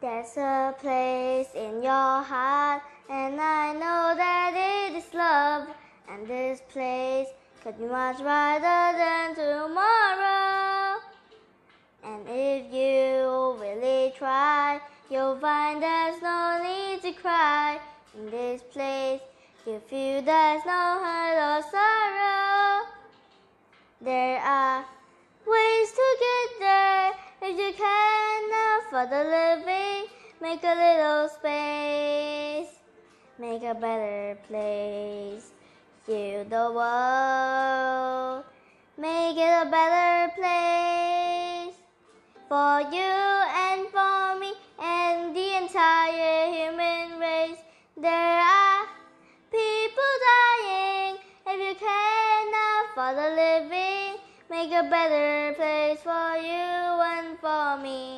There's a place in your heart, and I know that it is love. And this place could be much brighter than tomorrow. And if you really try, you'll find there's no need to cry. In this place, you feel there's no hurt or sorrow. There are ways to get there if you can afford the living. Make a little space, make a better place. Heal the world, make it a better place for you and for me and the entire human race. There are people dying if you can afford the living. Make a better place for you and for me.